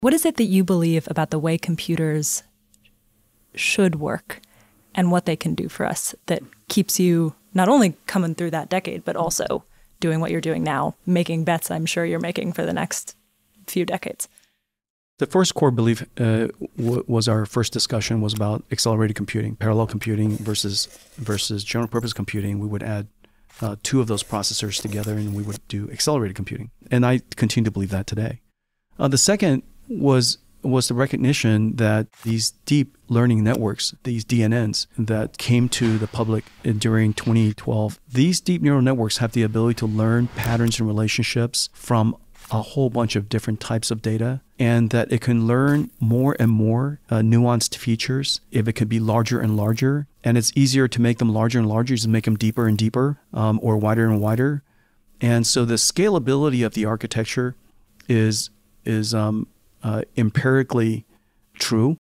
What is it that you believe about the way computers should work and what they can do for us that keeps you not only coming through that decade, but also doing what you're doing now, making bets I'm sure you're making for the next few decades? The first core belief uh, was our first discussion was about accelerated computing, parallel computing versus versus general purpose computing. We would add uh, two of those processors together, and we would do accelerated computing. And I continue to believe that today. Uh, the second was was the recognition that these deep learning networks, these DNNs that came to the public during 2012, these deep neural networks have the ability to learn patterns and relationships from a whole bunch of different types of data and that it can learn more and more uh, nuanced features if it could be larger and larger. And it's easier to make them larger and larger to make them deeper and deeper um, or wider and wider. And so the scalability of the architecture is is um, uh, empirically true.